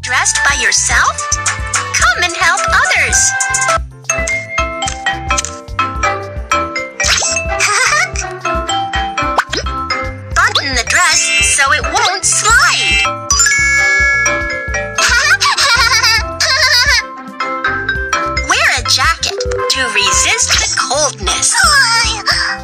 Dressed by yourself? Come and help others! Button the dress so it won't slide! Wear a jacket to resist the coldness.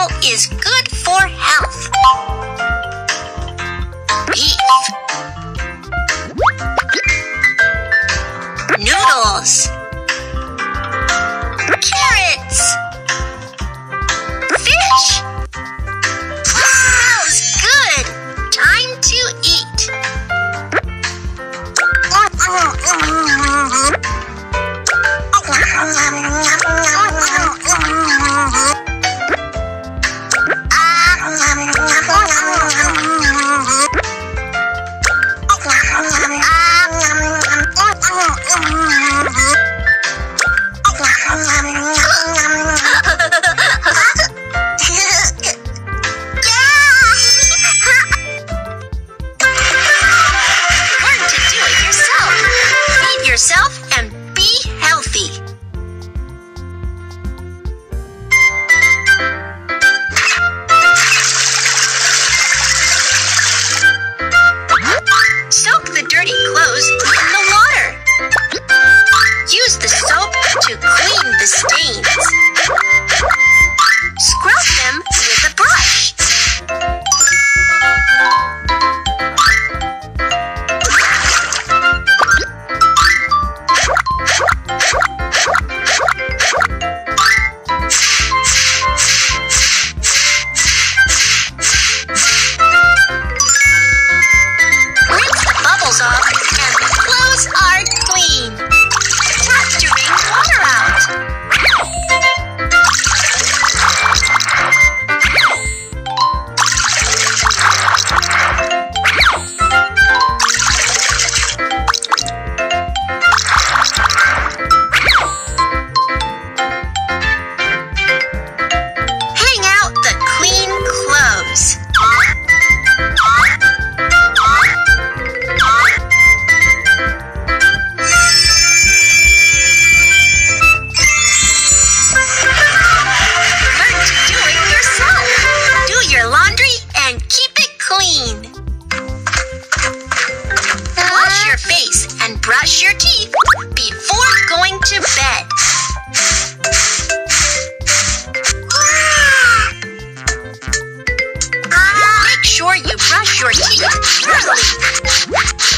oil is good for health. Beef. Noodles. Yourself and be healthy. Soak the dirty clothes in the water. Use the soap to clean the stains. Brush your teeth before going to bed. Make sure you brush your teeth thoroughly.